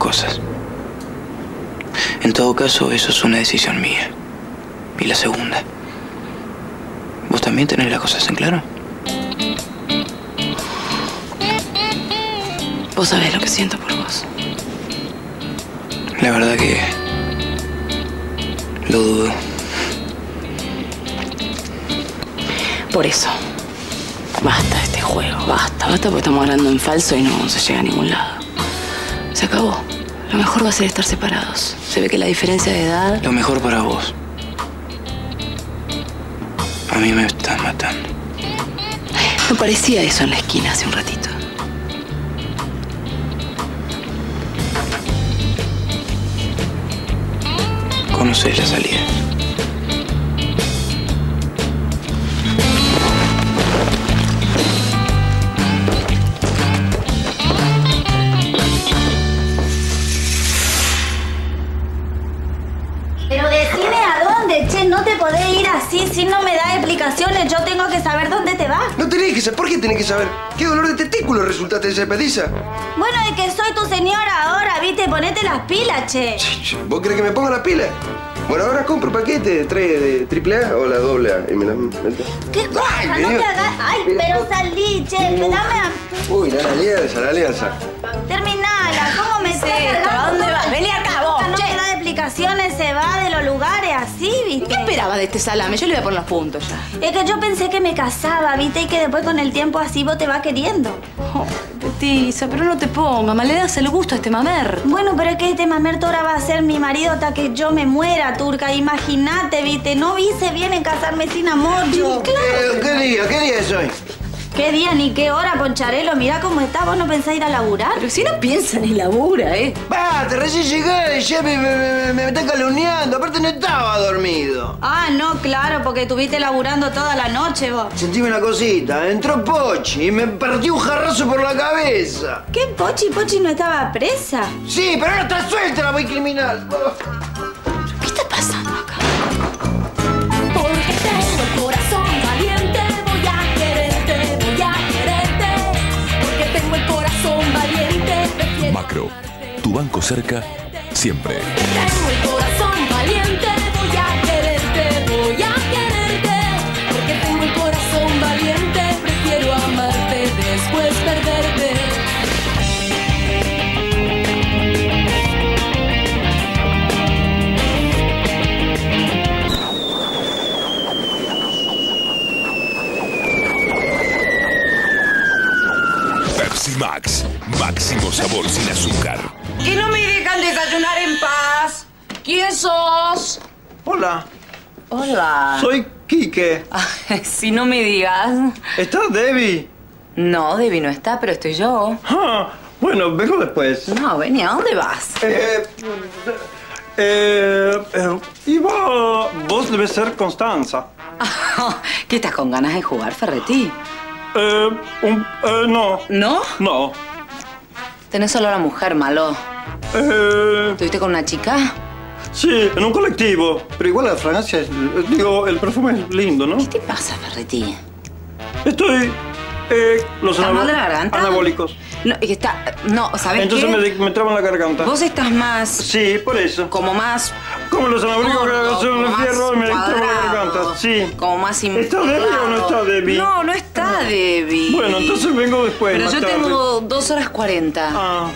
cosas. En todo caso, eso es una decisión mía. Y la segunda. ¿Vos también tenés las cosas en claro? Vos sabés lo que siento por vos. La verdad que... Lo dudo. Por eso. Basta de este juego. Basta, basta porque estamos hablando en falso y no se llega a ningún lado. Se acabó. Lo mejor va a ser estar separados. Se ve que la diferencia de edad... Lo mejor para vos. A mí me están matando. No parecía eso en la esquina hace un ratito. Conocés la salida. Así si no me das explicaciones. Yo tengo que saber dónde te vas. No tenés que saber. ¿Por qué tenés que saber? ¿Qué dolor de testículo resultaste de esa pediza? Bueno, es que soy tu señora ahora, viste, ponete las pilas, che. ¿Vos querés que me ponga la pila? Bueno, ahora compro paquete, trae de triple A o la doble A y me la meto. ¿Qué cosa? Ay, no te hagas. Ay, pero salí, che, dame a... Uy, la alianza, la alianza. Terminala, ¿cómo me sé esto? ¿A dónde vas? Vení explicaciones, se va de los lugares así, viste. ¿Qué esperabas de este salame? Yo le voy a poner los puntos ya. Es que yo pensé que me casaba, viste, y que después con el tiempo así vos te vas queriendo. Oh, Petiza, pero no te pongas. Mamá, le das el gusto a este mamer. Bueno, pero es que este mamerto ahora va a ser mi marido hasta que yo me muera, turca. Imagínate, viste, no hice bien en casarme sin amor yo. Eh, ¿Qué día? ¿Qué día es hoy? ¿Qué día ni qué hora, Poncharelo? Mirá cómo está, vos no pensás ir a laburar. Pero si no piensa ni labura, ¿eh? Basta, recién llegué y ya me, me, me, me está calumniando. Aparte no estaba dormido. Ah, no, claro, porque estuviste laburando toda la noche vos. Sentíme una cosita. Entró Pochi y me partió un jarrazo por la cabeza. ¿Qué Pochi? Pochi no estaba presa. Sí, pero ahora está suelta la voy criminal. Tu banco cerca siempre. ¿Quién sos? Hola, Hola. soy Quique. Si no me digas. ¿Está Debbie? No, Debbie no está, pero estoy yo. Ah, bueno, vengo después. No, vení, ¿a dónde vas? Eh, eh, eh, iba... Vos debes ser Constanza. ¿Qué estás con ganas de jugar, Ferretti? Eh, un- eh, no, ¿No? no. Tenés solo a la mujer, malo. Eh, ¿Estuviste con una chica? Sí, en un colectivo. Pero igual la fragancia, digo, el perfume es lindo, ¿no? ¿Qué te pasa, Ferretti? Estoy... Eh, los ¿Estás mal de la garganta? anabólicos. No, es que está... No, ¿sabes Entonces qué? me, me traban la garganta. Vos estás más... Sí, por eso. Como más... Como los anabólicos que son el más fierro y me traban la garganta. Sí. Como más... ¿Está Debbie o no está Debbie? No, no está Debbie. Bueno, entonces vengo después, Pero más yo tarde. tengo dos horas cuarenta. Ah,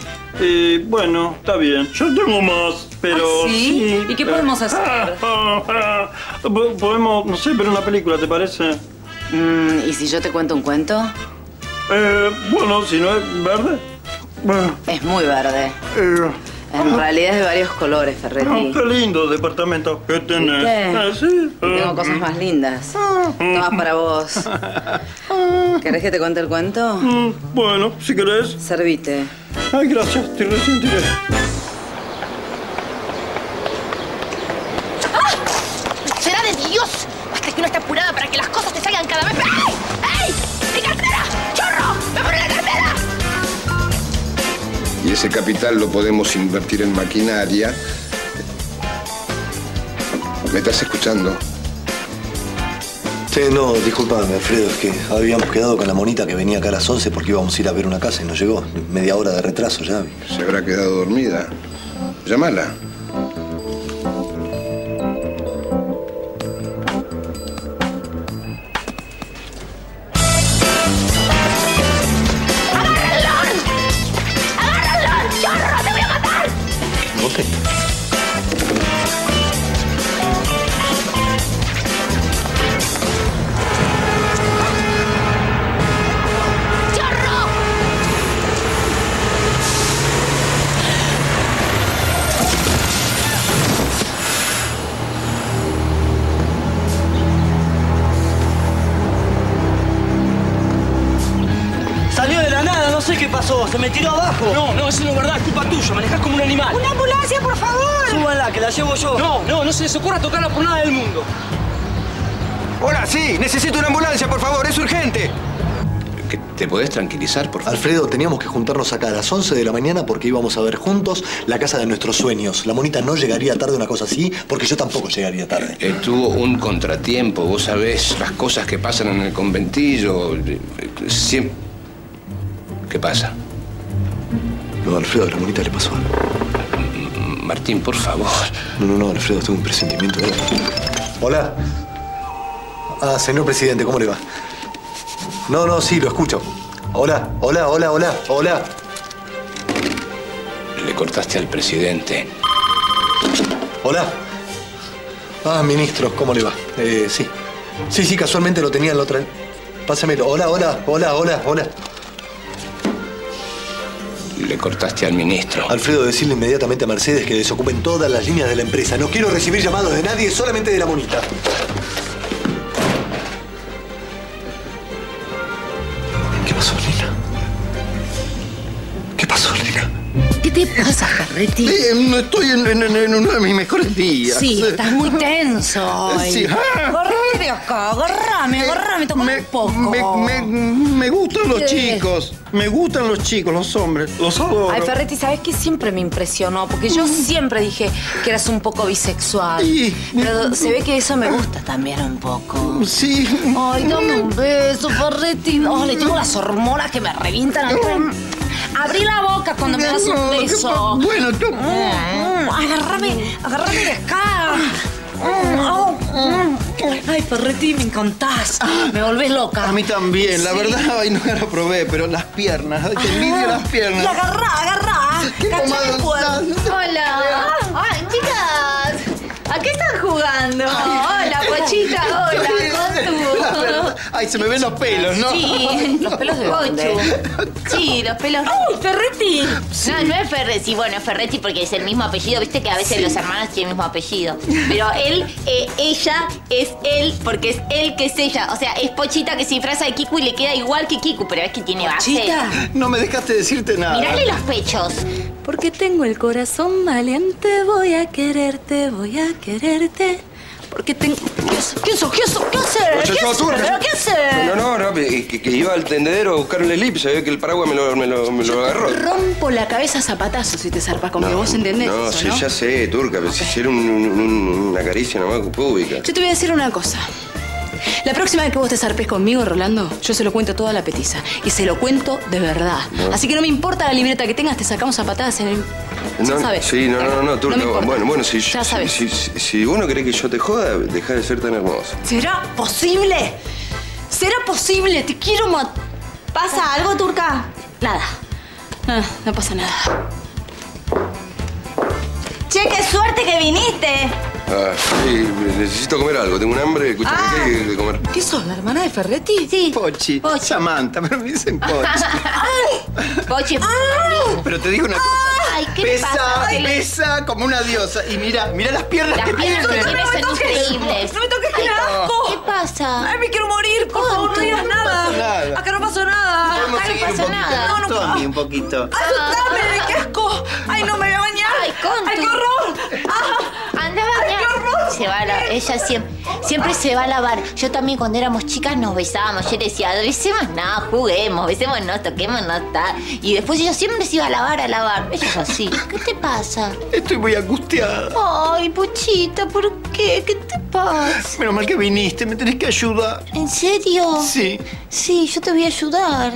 eh, bueno, está bien. Yo tengo más, pero... ¿Ah, sí? ¿Y qué podemos hacer? Ah, ah. Po- Podemos, no sé, ver una película, ¿te parece? Mm, ¿Y si yo te cuento un cuento? Eh, bueno, si no es verde. Bueno, Es muy verde. eh, En realidad es de varios colores, Ferretti. qué lindo departamento que tenés. Ah, sí. Tengo cosas más lindas. Todas para vos. ¿Querés que te cuente el cuento? mm, Bueno, si querés. Servite. Ay, gracias, te resentiré. ¡Será de Dios! Hasta que uno está apurada para que las cosas te salgan cada vez. ¡Ay! ¡Ay! ¡Mi cartera! ¡Chorro! ¡Me pone la cartera! Y ese capital lo podemos invertir en maquinaria. ¿Me estás escuchando? Sí, no, discúlpame, Alfredo, es que habíamos quedado con la monita que venía acá a las 11 porque íbamos a ir a ver una casa y no llegó. Media hora de retraso ya. Se habrá quedado dormida. Llámala. Salió sé qué pasó, se me tiró abajo. No, no, eso no es verdad, es culpa tuya, manejás como un animal. ¡Una ambulancia, por favor! Súbanla, que la llevo yo. No, no, no se les ocurra tocarla por nada del mundo. Hola, sí, necesito una ambulancia, por favor, es urgente. ¿Que ¿Te podés tranquilizar, por favor? Alfredo, teníamos que juntarnos acá a las 11 de la mañana porque íbamos a ver juntos la casa de nuestros sueños. La monita no llegaría tarde una cosa así porque yo tampoco llegaría tarde. Eh, tuvo un contratiempo, vos sabés las cosas que pasan en el conventillo. eh, eh, Siempre. ¿Qué pasa? No, Alfredo, a la monita le pasó algo. Martín, por favor. No, no, no, Alfredo, tengo un presentimiento de algo. Hola. Ah, señor presidente, ¿cómo le va? No, no, sí, lo escucho. Hola, hola, hola, hola, hola. Le cortaste al presidente. Hola. Ah, ministro, ¿cómo le va? Eh, sí. Sí, sí, casualmente lo tenía en la otra. Pásamelo. Hola, hola, hola, hola, hola. Le cortaste al ministro. Alfredo, decirle inmediatamente a Mercedes que desocupen todas las líneas de la empresa. No quiero recibir llamados de nadie, solamente de la monita. ¿Qué pasó, Lina? ¿Qué pasó, Lina? ¿Qué te pasa, Ferretti? Eh, no estoy en, en- en uno de mis mejores días. Sí, estás muy tenso hoy. Sí. Correte de acá, agarrame, agarrame, tocame un poco. Me, me- me gustan los chicos. Me gustan los chicos, los hombres. Los adoro. Ay, Ferretti, ¿sabes qué? Siempre me impresionó, porque yo siempre dije que eras un poco bisexual. Pero se ve que eso me gusta también un poco. Sí. Ay, dame un beso, Ferretti. Ay, tengo las hormonas que me revientan. Abrí la boca cuando me das un beso. Bueno, tú... Mm, Agárrame, agárrame de acá. Mm, au, mm. Ay, Ferretti, me encantás. Me volvés loca. A mí también, la Sí. verdad, ay, no me lo probé, pero las piernas, ay, te envidio las piernas. Y agarrá, agarrá. ¿Qué usás? Hola. Ay, chicas. ¿A qué están jugando? Hola, Ay, se me ven los pelos, ¿no? Sí. ¿Los pelos de? Pochu. Sí, los pelos. ¡Ay, Ferretti! No, no es Ferretti. Bueno, es Ferretti porque es el mismo apellido. Viste que a veces los hermanos tienen el mismo apellido. Pero él, eh, ella, es él porque es él que es ella. O sea, es Pochita que se disfraza de Kiku y le queda igual que Kiku, pero es que tiene base. ¿Pochita? No me dejaste decirte nada. Mirale los pechos. Porque tengo el corazón valiente, voy a quererte, voy a quererte. Porque tengo. ¿Qué haces? ¿Qué haces? ¿Qué haces? ¿Qué haces? ¿Qué haces? No, no, no, que, iba al tendedero a buscar un elip, se ve que el paraguas me lo, me lo, me lo agarró. Rompo la cabeza a zapatazos si te zarpas conmigo. Vos entendés No, eso, sí, ¿no? ya sé, turca, pero si era un- un- un- una caricia nomás pública. Yo te voy a decir una cosa. La próxima vez que vos te zarpes conmigo, Rolando, yo se lo cuento toda la petiza. Y se lo cuento de verdad. No. Así que no me importa la libreta que tengas, te sacamos a patadas en el... No, sabes. Sí, no, no, no, importa. bueno, bueno, si, Ya sabes. si, si, si uno cree que yo te joda, deja de ser tan hermoso. ¿Será posible? ¿Será posible? Te quiero matar. ¿Pasa algo, Turca? Nada. Nada, no pasa nada. Che, qué suerte que viniste. Ah, sí, necesito comer algo, tengo un hambre, escúchame, Ah. ¿qué hay que comer? ¿Qué sos, la hermana de Ferretti? Sí. Pochi, Samantha, pero me dicen Pochi. Pochi. Pero te digo una cosa. Ay, ¿qué pesa, pasa? ¿Qué le- pesa como una diosa. Y mira, mira las piernas Las que piernas tiene. que tiene son increíbles. No me toques, que Ay, asco. ¿Qué pasa? Ay, me quiero morir, por favor, no digas nada. nada. Acá no pasó nada. Podemos acá no poquito. nada. No, no, Tommy, un poquito. ¡Asustame! ¡Qué asco! ¡Ay, no me voy a bañar! Ay, ¡Ay, qué horror! ¡Ah! Anda a ¡Ay, bañar. qué horror! Se va a la- ella siempre, siempre se va a lavar. Yo también cuando éramos chicas nos besábamos. Yo le decía, besemos nada, juguemos, besémonos, toquémonos, ta. Y después ella siempre se iba a lavar, a lavar. Ella es así. ¿Qué te pasa? Estoy muy angustiada. Ay, Puchita, ¿por qué? ¿Qué te pasa? Menos mal que viniste, me tenés que ayudar. ¿En serio? Sí. Sí, yo te voy a ayudar.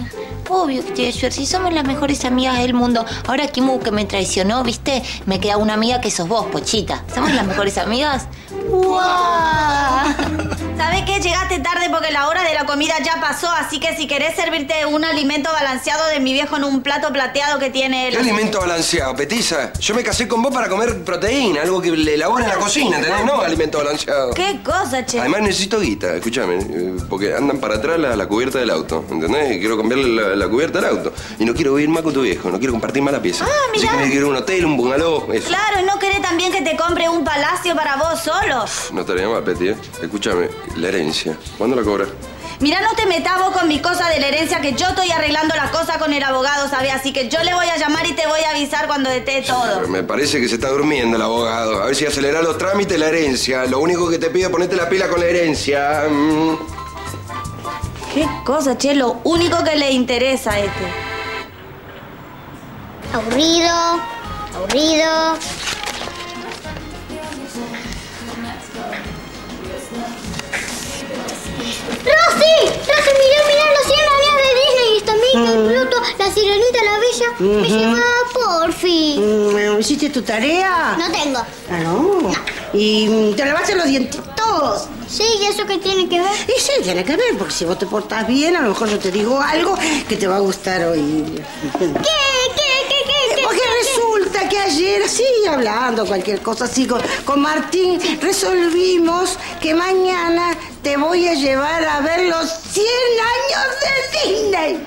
Obvio que. Si somos las mejores amigas del mundo. Ahora Kimu que me traicionó, ¿viste? Me queda una amiga que sos vos, Pochita. ¿Somos las mejores amigas? ¡Guau! ¿Sabes qué? Llegaste tarde porque la hora de la comida ya pasó, así que si querés servirte un alimento balanceado de mi viejo en un plato plateado que tiene... ¿Qué los- alimento balanceado, petiza? Yo me casé con vos para comer proteína, algo que le elabore en la cocina, ¿entendés? No alimento balanceado. ¿Qué cosa, che? Además necesito guita, escúchame, eh, porque andan para atrás la, la cubierta del auto, ¿entendés? Quiero cambiarle la, la cubierta del auto. Y no quiero vivir más con tu viejo, no quiero compartir más la pieza. Ah, mirá. Así que me quiero un hotel, un bungalow, eso. Claro, y no querés también que te compre un palacio para vos solo. No estaría mal, Peti, ¿eh? Escúchame, la herencia, ¿cuándo la cobras? Mira, no te metas vos con mi cosa de la herencia, que yo estoy arreglando las cosas con el abogado, ¿sabes? Así que yo le voy a llamar y te voy a avisar cuando esté todo. Me parece que se está durmiendo el abogado. A ver si acelera los trámites, la herencia. Lo único que te pido es ponerte la pila con la herencia. Mm. ¿Qué cosa, che? Lo único que le interesa a este. Aburrido, aburrido. ¡Rosy! ¡Rosy, mirá, mirá los 100 años de Disney! Está Mickey, Pluto, la sirenita, la bella. Me Ujú. lleva porfi. Mm, ¿Hiciste tu tarea? No tengo. Ah, no. ¿Y mm, te lavaste los dientitos? Sí, ¿y eso qué tiene que ver? Y sí, tiene que ver, porque si vos te portás bien, a lo mejor yo te digo algo que te va a gustar hoy. ¿Qué? ¿Qué? ¿Qué? ¿Qué? ¿Qué? Porque resulta que ayer, así hablando cualquier cosa así, con, con Martín, resolvimos que mañana te voy a llevar a ver los 100 años de Disney.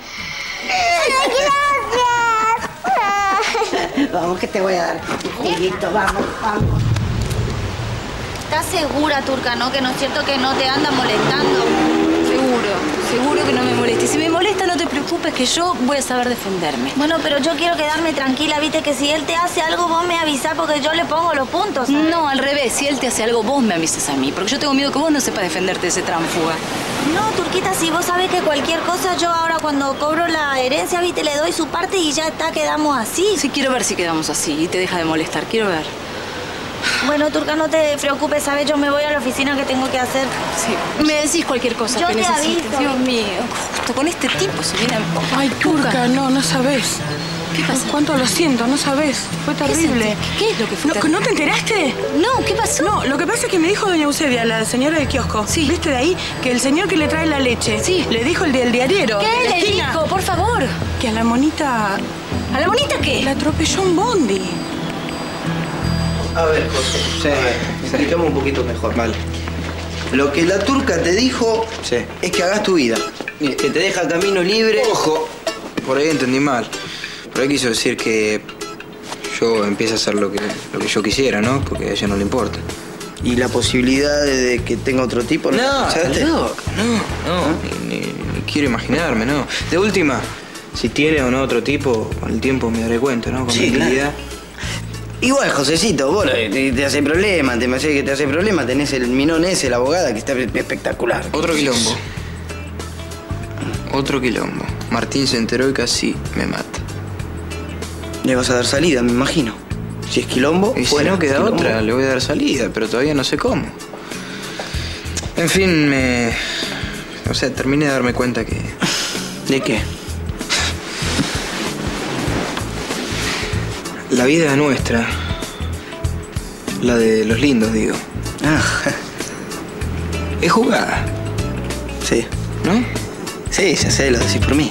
gracias! Vamos, que te voy a dar un juguito, vamos, vamos. ¿Estás segura, Turca, no? Que no es cierto que no te anda molestando. Seguro, seguro que no me moleste. Si me molesta, no te preocupes, que yo voy a saber defenderme. Bueno, pero yo quiero quedarme tranquila, viste, que si él te hace algo, vos me avisás porque yo le pongo los puntos. ¿sabes? No, al revés. Si él te hace algo, vos me avisas a mí. Porque yo tengo miedo que vos no sepas defenderte de ese tránfuga. No, Turquita, si vos sabés que cualquier cosa, yo ahora cuando cobro la herencia, viste, le doy su parte y ya está, quedamos así. Sí, quiero ver si quedamos así y te deja de molestar. Quiero ver. Bueno, Turca, no te preocupes, ¿sabes? Yo me voy a la oficina que tengo que hacer. Sí. Me decís cualquier cosa Yo que te necesites. aviso. Dios mío, justo con este tipo se viene a... Ay, Turca, no, no sabes. ¿Qué pasa? ¿Cuánto lo siento? No sabes. Fue terrible. ¿Qué es lo que fue no, te enteraste? No, ¿qué pasó? No, lo que pasa es que me dijo doña Eusebia, la señora del kiosco. Sí. ¿Viste de ahí? Que el señor que le trae la leche. Sí. Le dijo el del diariero. ¿Qué le esquina, dijo? Por favor. Que a la monita. ¿A la bonita qué? La atropelló un bondi. A ver, José, sí, explicame un poquito mejor. Vale. Lo que la turca te dijo es que hagas tu vida. Que te deja camino libre. Ojo, por ahí entendí mal. Por ahí quiso decir que yo empiezo a hacer lo que, lo que yo quisiera, ¿no? Porque a ella no le importa. Y la posibilidad de, que tenga otro tipo, ¿no? No, ¿Pensaste? no, no, no, ni, ni- ni quiero imaginarme, no. De última, si tiene o no otro tipo, con el tiempo me daré cuenta, ¿no? Con Sí, tranquilidad. Igual, Josecito, vos te, te hace problema, te me hace que te hace problema, tenés el minón ese, la abogada, que está espectacular. Otro quilombo. Otro quilombo. Martín se enteró y casi me mata. Le vas a dar salida, me imagino. Si es quilombo, Y si fuera, no queda quilombo. otra, le voy a dar salida, pero todavía no sé cómo. En fin, me. O sea, terminé de darme cuenta que. ¿De qué? La vida nuestra. La de los lindos, digo. Ah, Es jugada, sí. ¿no? Sí, ya sé, lo decís por mí.